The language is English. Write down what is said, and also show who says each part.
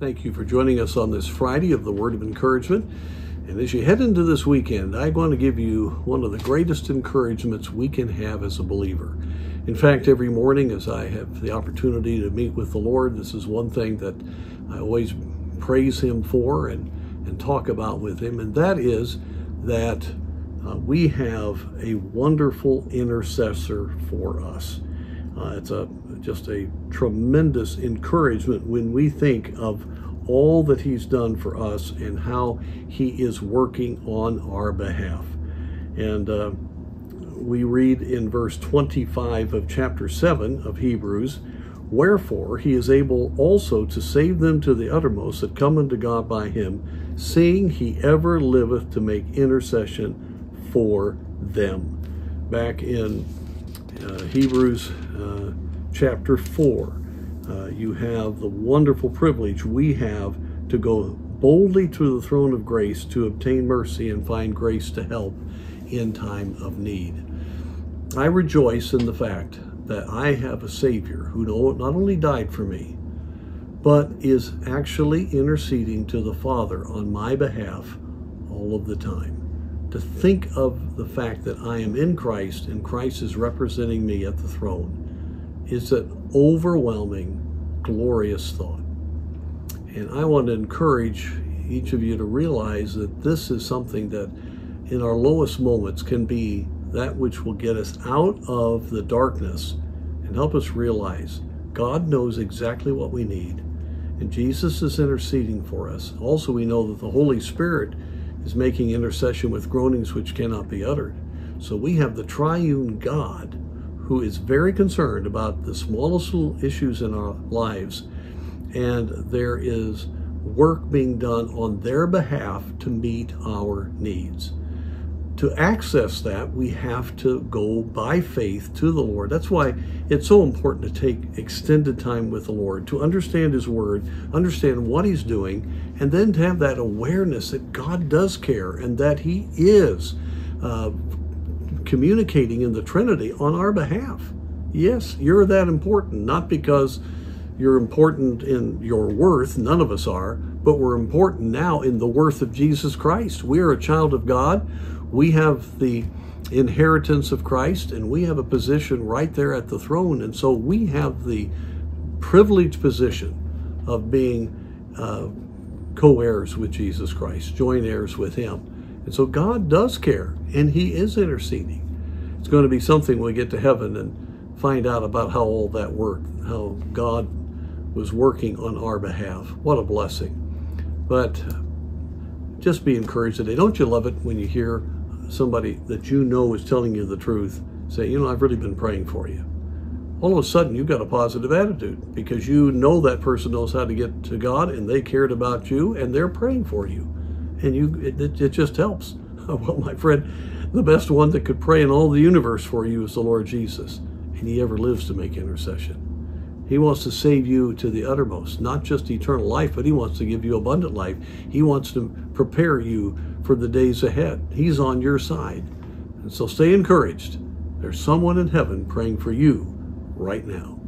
Speaker 1: Thank you for joining us on this Friday of the Word of Encouragement. And as you head into this weekend, I want to give you one of the greatest encouragements we can have as a believer. In fact, every morning as I have the opportunity to meet with the Lord, this is one thing that I always praise Him for and, and talk about with Him, and that is that uh, we have a wonderful intercessor for us. Uh, it's a just a tremendous encouragement when we think of all that he's done for us and how he is working on our behalf. And uh, we read in verse 25 of chapter 7 of Hebrews, Wherefore he is able also to save them to the uttermost that come unto God by him, seeing he ever liveth to make intercession for them. Back in uh, Hebrews uh, chapter 4, uh, you have the wonderful privilege we have to go boldly to the throne of grace to obtain mercy and find grace to help in time of need. I rejoice in the fact that I have a Savior who not only died for me, but is actually interceding to the Father on my behalf all of the time to think of the fact that I am in Christ and Christ is representing me at the throne is an overwhelming, glorious thought. And I want to encourage each of you to realize that this is something that in our lowest moments can be that which will get us out of the darkness and help us realize God knows exactly what we need. And Jesus is interceding for us. Also, we know that the Holy Spirit is making intercession with groanings which cannot be uttered. So we have the triune God who is very concerned about the smallest little issues in our lives, and there is work being done on their behalf to meet our needs to access that, we have to go by faith to the Lord. That's why it's so important to take extended time with the Lord, to understand His Word, understand what He's doing, and then to have that awareness that God does care and that He is uh, communicating in the Trinity on our behalf. Yes, you're that important, not because you're important in your worth, none of us are, but we're important now in the worth of Jesus Christ. We are a child of God. We have the inheritance of Christ and we have a position right there at the throne. And so we have the privileged position of being uh, co heirs with Jesus Christ, joint heirs with Him. And so God does care and He is interceding. It's going to be something when we get to heaven and find out about how all that worked, how God was working on our behalf. What a blessing. But uh, just be encouraged today. Don't you love it when you hear somebody that you know is telling you the truth say, you know, I've really been praying for you. All of a sudden, you've got a positive attitude because you know that person knows how to get to God and they cared about you and they're praying for you. And you, it, it just helps. Well, my friend, the best one that could pray in all the universe for you is the Lord Jesus. And he ever lives to make intercession. He wants to save you to the uttermost, not just eternal life, but He wants to give you abundant life. He wants to prepare you for the days ahead. He's on your side. And so stay encouraged. There's someone in heaven praying for you right now.